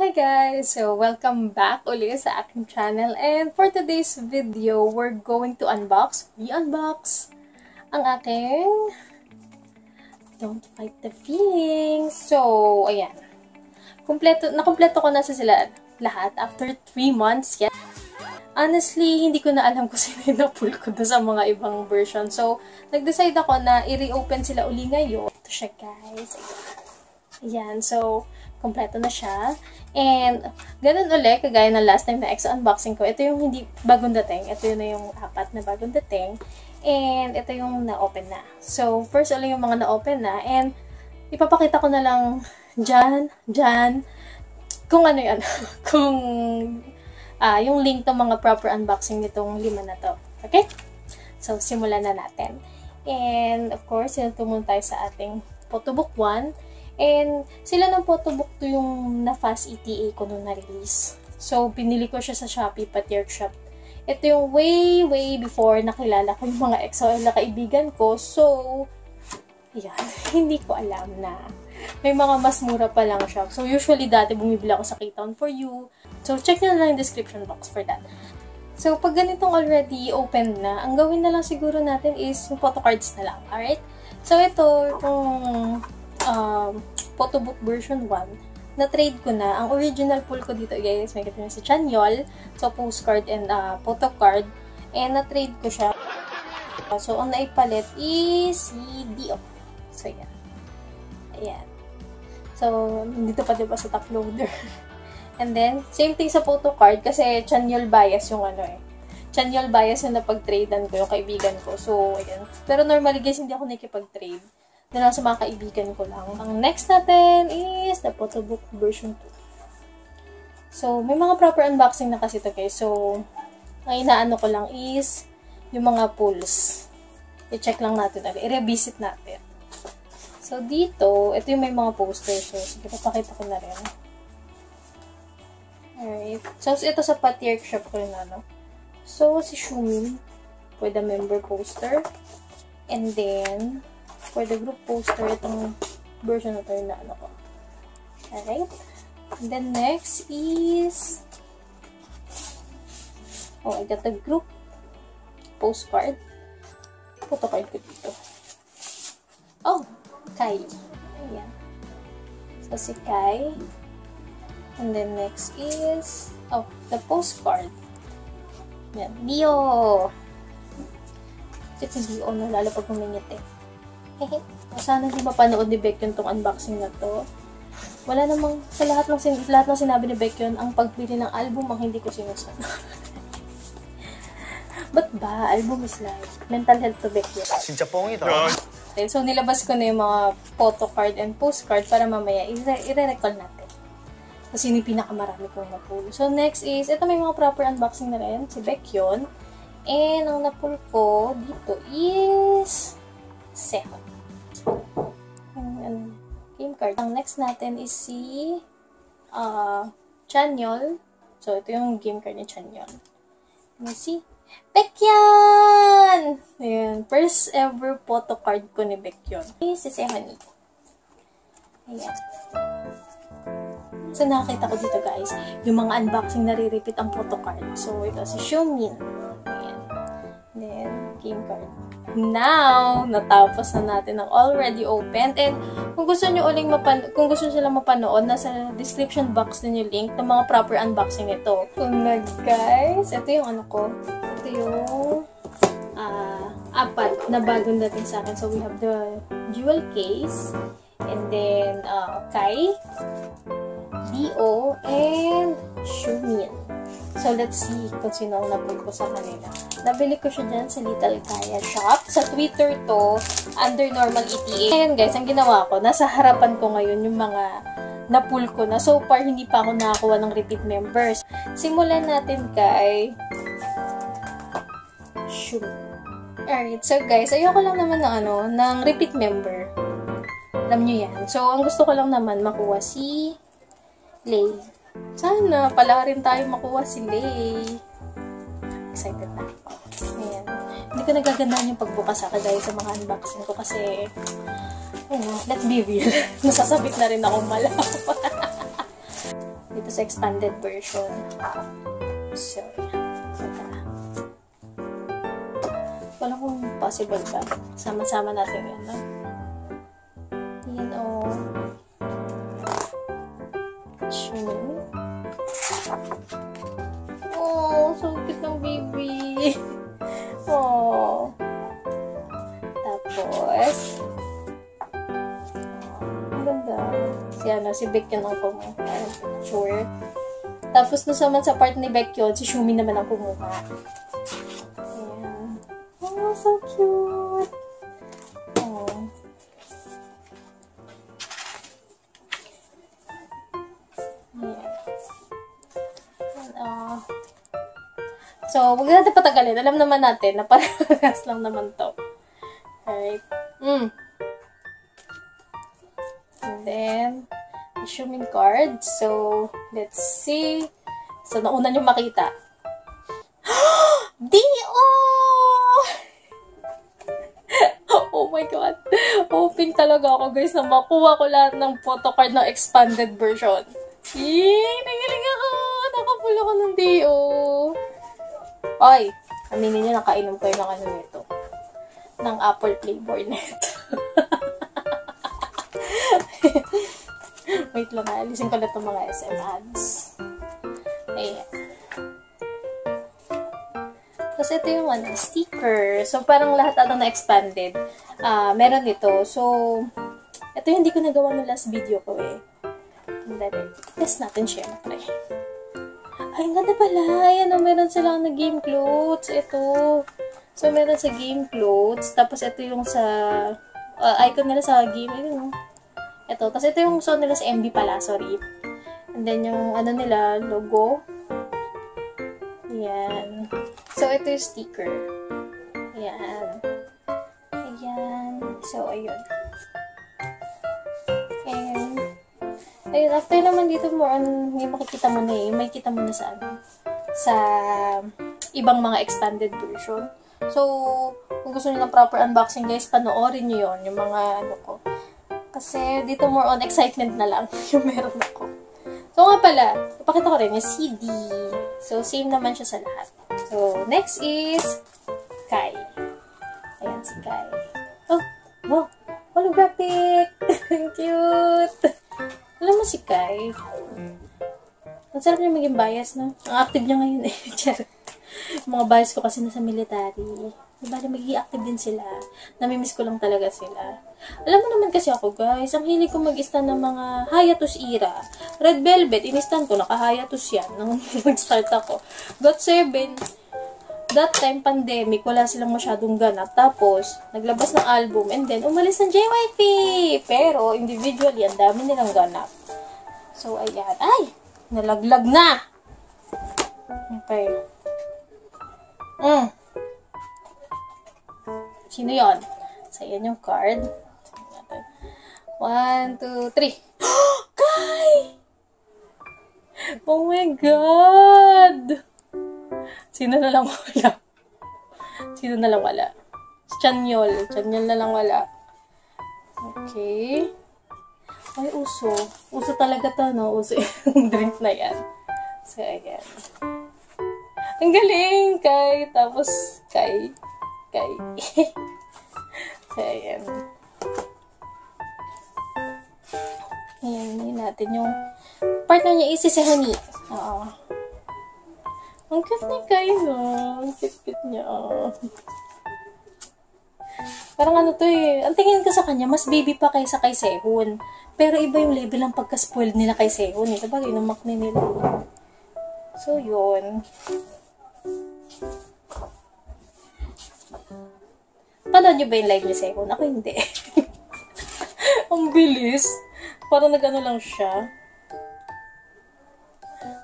Hi guys! So, welcome back ulit sa aking channel. And for today's video, we're going to unbox, re-unbox, ang aking Don't Fight the Feelings. So, ayan. Kompleto, nakompleto ko na sa sila lahat after 3 months. Yes. Honestly, hindi ko na alam kung sino yung na-pull ko sa mga ibang version. So, nag-decide ako na i-reopen sila uli ngayon. Ito siya guys. Ayan. So, kompleto na siya. And, ganun ulit, kagaya ng last time na exo unboxing ko. Ito yung hindi bagong dating. Ito yun na yung apat na bagong dating. And, ito yung na-open na. So, first ulit yung mga na-open na. And, ipapakita ko na lang dyan, dyan, kung ano yan. kung, ah, yung link to mga proper unboxing nitong lima na to. Okay? So, simulan na natin. And, of course, yun tumunta tayo sa ating photobook 1. And, sila ng photobook to yung na-fast ETA ko nung na-release. So, pinili ko siya sa Shopee, Patier Shop ito yung way, way before nakilala ko yung mga XOL na kaibigan ko. So, yan, hindi ko alam na may mga mas mura pa lang siya. So, usually dati bumibili ako sa K-Town for You. So, check na lang yung description box for that. So, pag ganitong already open na, ang gawin na lang siguro natin is yung photo cards na lang. Alright? So, ito, itong um, photobook version 1 na-trade ko na. Ang original pull ko dito, guys, may kita si Chanyol. So, postcard and uh, photo card. And na-trade ko siya. So, ang naipalit is si Dio. So, yan. Ayan. So, dito pa diba sa top loader. and then, same thing sa photo card kasi Chanyol bias yung ano eh. Chanyol bias yung napag-tradean ko, yung kaibigan ko. So, ayan. Pero normally, guys, hindi ako nakipag-trade na lang sa mga kaibigan ko lang. Ang next natin is the photobook version 2. So, may mga proper unboxing na kasi ito guys. So, ang inaano ko lang is yung mga pulls. I-check lang natin. I-revisit natin. So, dito, ito yung may mga posters. So, sige, papakita ko na rin. Alright. So, ito sa Patier shop ko rin ano. So, si Shumin for member poster. And then, for the group poster, itong version na ito yung naano ko. Alright. And then next is, oh, I got the group postcard. Photocard ko dito. Oh, Kai. Ayan. So, si Kai. And then next is, oh, the postcard. Yan. Dio! Ito si Dio, no? Lalo pag humingit eh. Oh, sana di mapanood ni Beck tong unboxing na to. Wala namang, sa lahat ng, sin lahat ng sinabi ni Beck ang pagpili ng album ang hindi ko sinusunod. Ba't ba? Album is life. Mental health to Beck yun. Sincha pong ito. Oh. So, nilabas ko na yung mga photo card and postcard para mamaya i-recall natin. Kasi yun yung pinakamarami kong napulo. So, next is, ito may mga proper unboxing na rin. Si Beck yun. And ang napul ko dito is Seho. Sehon game card. Ang next natin is si uh, Chanyol. So, ito yung game card ni Chanyol. And si Bekyon! Ayan. First ever photo card ko ni Bekyon. Si Sehani. Ayan. So, nakakita ko dito guys, yung mga unboxing na re-repeat ang photo card. So, ito si Xiumin. Ayan. Then, game card now, natapos na natin ang already opened. And kung gusto nyo uling mapan kung gusto nyo silang mapanood, nasa description box din yung link ng mga proper unboxing nito. Na guys, ito yung ano ko. Ito yung uh, apat na bagong dating sa akin. So we have the jewel case, and then uh, Kai, D.O., and Shumin. So, let's see kung sino ang nabili ko sa kanila. Nabili ko siya dyan sa Little Kaya Shop. Sa Twitter to, under normal ETA. Ngayon guys, ang ginawa ko, nasa harapan ko ngayon yung mga na-pull ko na. So far, hindi pa ako nakakuha ng repeat members. Simulan natin kay Shoot. Alright, so guys, ayoko lang naman ng ano, ng repeat member. Alam nyo yan. So, ang gusto ko lang naman makuha si Lay. Sana, pala rin tayo makuha si Lay. Excited na ako. Ayan. Hindi ko nagagandahan yung pagbukas sa dahil sa mga unboxing ko kasi, ayun, let's be real. Nasasabit na rin ako malap. dito sa expanded version. So, saka. Wala kung possible ba. Sama-sama natin yan, no? Ganda. Si ano, si Beck yun ang kumuha. Sure. Tapos, nung naman sa part ni Beck yun, si Shumi naman ang kumuha. Ayan. Oh, so cute. Oh. Ayan. And, uh, so, huwag natin patagalin. Alam naman natin na parehas lang naman to. Alright. Mm. Then, assuming card. So, let's see. So, nauna nyo makita. D.O. oh my God. Hoping talaga ako, guys, na makuha ko lahat ng photocard ng expanded version. Yay! Nagaling ako! Nakapulo ko ng D.O. Ay! Aminin nyo, nakainom ko yung ano nito. Ng apple flavor nito. Wait lang, alisin ko na itong mga SM ads. Ayan. Tapos ito yung ano, sticker. So, parang lahat ata na expanded. Uh, meron ito. So, ito yung hindi ko nagawa ng last video ko eh. And then, test natin syempre. Ay, ang ganda pala. Ayan o, meron silang na game clothes. Ito. So, meron sa game clothes. Tapos, ito yung sa uh, icon nila sa game. Ayun o. Ito. Tapos, ito yung suot nila sa MB pala. Sorry. And then, yung ano nila, logo. Ayan. So, ito yung sticker. Ayan. Ayan. So, ayun. And, ayun, after naman dito more on, may makikita mo na eh. May kita mo na sa ano, sa ibang mga expanded version. So, kung gusto niyo ng proper unboxing, guys, panoorin niyo yon yung mga ano ko. Kasi, dito more on excitement na lang yung meron ako. So, nga pala, ipakita ko rin yung CD. So, same naman siya sa lahat. So, next is Kai. Ayan si Kai. Oh, wow! Holographic! Cute! Alam mo si Kai? Ang sarap niya maging bias, no? Ang active niya ngayon eh. mga bias ko kasi nasa military. Diba, magiging active din sila. Namimiss ko lang talaga sila. Alam mo naman kasi ako, guys, ang hilig ko mag-stand ng mga Hayatus era. Red Velvet, in-stand ko, naka-Hayatus yan nung mag-start ako. Got 7, that time, pandemic, wala silang masyadong ganap. Tapos, naglabas ng album, and then, umalis ng JYP. Pero, individually, ang dami nilang ganap. So, ayan. Ay! Nalaglag na! Okay. Mm. Sino yon? So, yan yung card. One, two, three. Kai! Oh my God! Sino na lang wala? Sino na lang wala? Chanyol. Chanyol na lang wala. Okay. Ay, uso. Uso talaga to, no? Uso yung drink na yan. So, ayan. Ang galing! Kay. Tapos, kay. Kay. natin yung partner niya is si Honey. Oo. Ang cute ni Kai, no? Ang cute-cute niya. Parang ano to eh. Ang tingin ko sa kanya, mas baby pa kaysa kay Sehun. Pero iba yung level ng pagka-spoiled nila kay Sehun. Eh. Diba, inumak ni nila. So, yun. Panood nyo ba yung live ni Sehun? Ako hindi. Ang bilis. Parang nag-ano lang siya.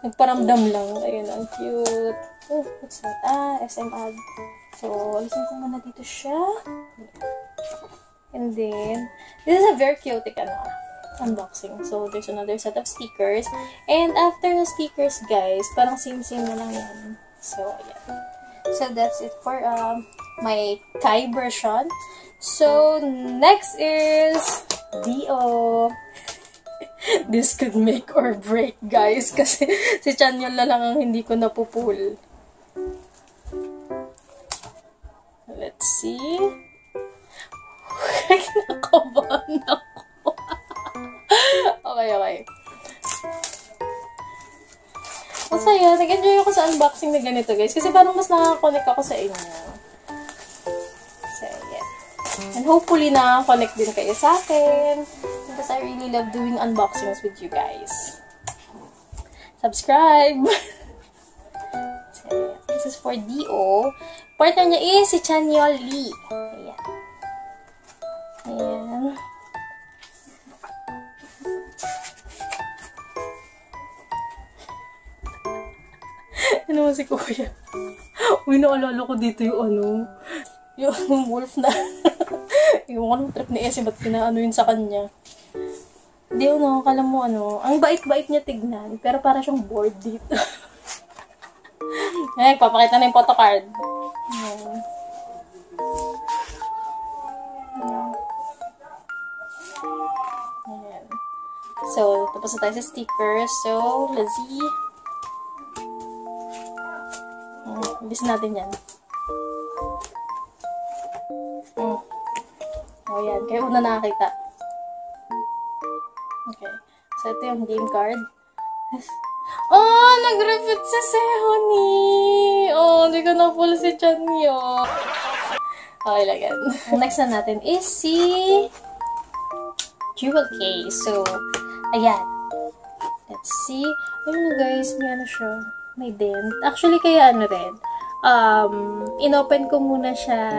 Nagparamdam lang. Ayun, ang cute. Oh, what's that? Ah, SM ad. So, alisin ko muna dito siya. And then, this is a very cute, ano, unboxing. So, there's another set of stickers. And after the stickers, guys, parang same-same na lang yan. So, ayan. So, that's it for um, my Kai version. So, next is Dio. this could make or break, guys. Kasi si Chanyeol na lang ang hindi ko napupul. Let's see. Kinakabahan ako. okay, okay. Masaya. Nag-enjoy ako sa unboxing na ganito, guys. Kasi parang mas nakaka-connect ako sa inyo. So, yeah. And hopefully, nakaka-connect din kayo sa akin. I really love doing unboxings with you guys. Subscribe! so. This is for D.O. Partner niya is si Chanyeol Lee. Ayan. Ayan. ano mo si kuya? Uy, naalala ko dito yung ano, yung wolf na, yung ano trip ni Essie, ba't pinaano yun sa kanya? Hindi, ano, kala mo ano, ang bait-bait niya tignan, pero para siyang bored dito. Ay, papakita na yung photocard. So, tapos na tayo sa sticker. So, let's see. Bilis natin yan. O, yan. Kaya una nakakita. Okay. So, ito yung game card. Oh, nag-repeat si Sehoni! Oh, hindi ko na full si Chanyo. Okay lang yan. Ang next na natin is si Jewel Case. So, ayan. Let's see. Ayun guys, may ano siya. May dent. Actually, kaya ano rin um, inopen ko muna siya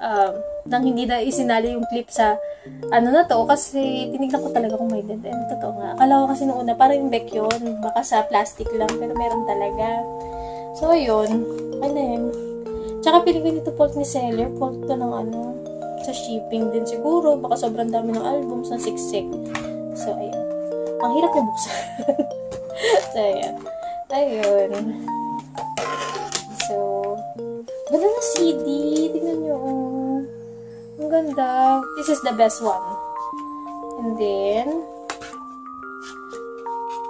um, nang hindi na isinali yung clip sa ano na to kasi tinignan ko talaga kung may dent. And totoo nga. Akala ko kasi noong una parang yung back yun. Baka sa plastic lang pero meron talaga. So, yun. Yun? Tsaka piling ko nito fault ni seller. Fault to ng ano sa shipping din siguro. Baka sobrang dami ng albums na siksik. So, ayun. Ang hirap niya buksan. so, ayun. Ayun. So, ganda na CD. Tingnan nyo. Ang ganda. This is the best one. And then,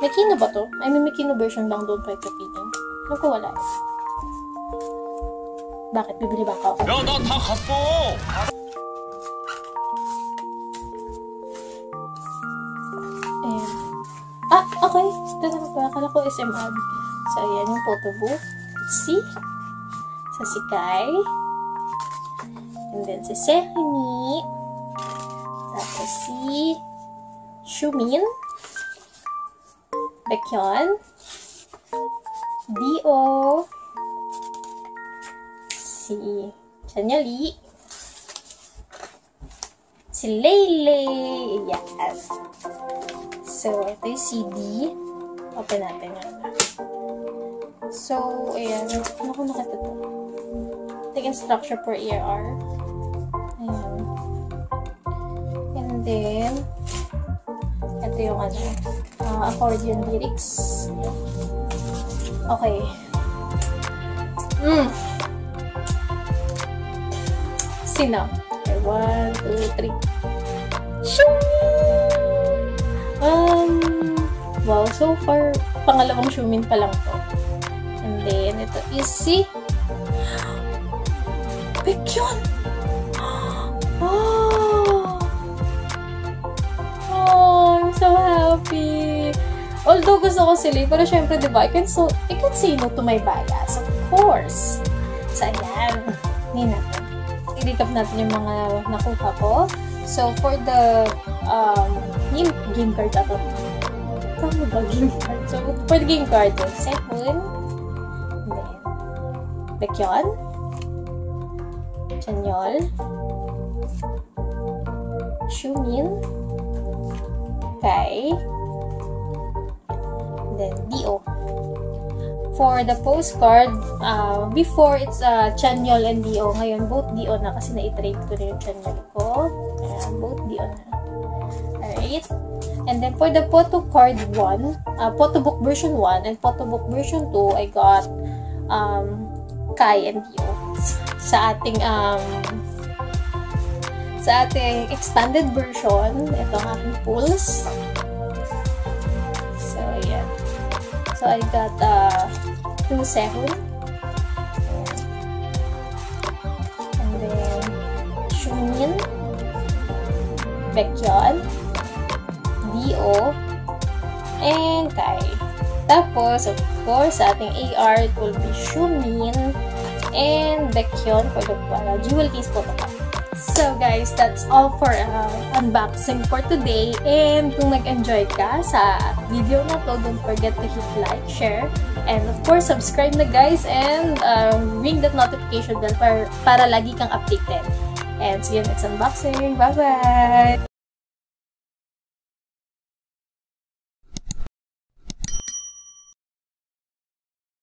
may kino ba to? I mean, may kino version lang doon pa ito piling. Ano ko wala eh. Bakit? Bibili ba ako? No, no, po! Ayan. Ah, okay. Ito na ba? Akala ko SM ad. So, ayan yung photo booth. Let's see sa si Kai. And then si Sehini. Tapos si Shumin. Baekhyun. Dio. Si Chanyali. Si Leylay. Yes. So, ito yung CD. Open natin yan. So, ayan. Ano ko nakita to? Tingin structure per ER. And then, ito yung ano, uh, accordion lyrics. Okay. Mm. Sino? Okay, one, two, three. Shoo! Um, wow, so far, pangalawang shumin pa lang to. And then, ito is si Baekhyun! Oh! Although gusto ko sila, pero syempre, di ba, I can, so, I can say no to my bias, of course. So, ayan. Hindi natin. I-recap natin yung mga nakuha ko. So, for the um, game, game card ako. Tama ba game card? So, for the game card, Sehun, then, Baekhyun, Chanyol, Shumin, Kai, then Dio. For the postcard, uh, before it's uh, Chanyol and Dio. Ngayon, both Dio na kasi na-trade ko na yung Chanyol ko. Ayan, both Dio na. Alright. And then for the photo card 1, uh, photo version 1 and photo book version 2, I got um, Kai and Dio sa ating um, sa ating expanded version. Ito ang aking pulse. So, I got uh, two Sehun. And then, Shumin, Baekhyun, Dio, and Kai. Tapos, of course, sa ating AR, it will be Shumin and Baekhyun for the uh, jewel case po ito. So guys, that's all for uh, unboxing for today. And kung nag-enjoy ka sa video na to, don't forget to hit like, share, and of course, subscribe na guys and uh, ring that notification bell para, para lagi kang updated. And see you next unboxing. Bye-bye!